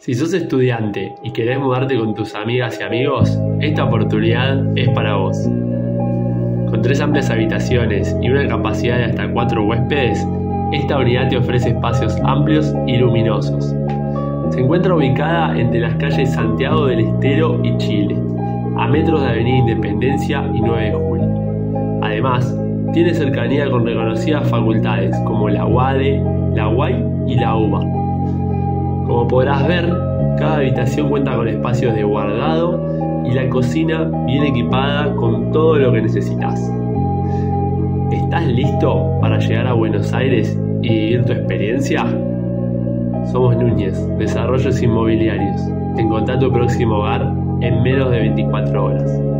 Si sos estudiante y querés mudarte con tus amigas y amigos, esta oportunidad es para vos. Con tres amplias habitaciones y una capacidad de hasta cuatro huéspedes, esta unidad te ofrece espacios amplios y luminosos. Se encuentra ubicada entre las calles Santiago del Estero y Chile, a metros de Avenida Independencia y 9 de Julio. Además, tiene cercanía con reconocidas facultades como la UADE, la UAI y la UBA. Como podrás ver, cada habitación cuenta con espacios de guardado y la cocina bien equipada con todo lo que necesitas. ¿Estás listo para llegar a Buenos Aires y vivir tu experiencia? Somos Núñez, Desarrollos Inmobiliarios. Encontrá tu próximo hogar en menos de 24 horas.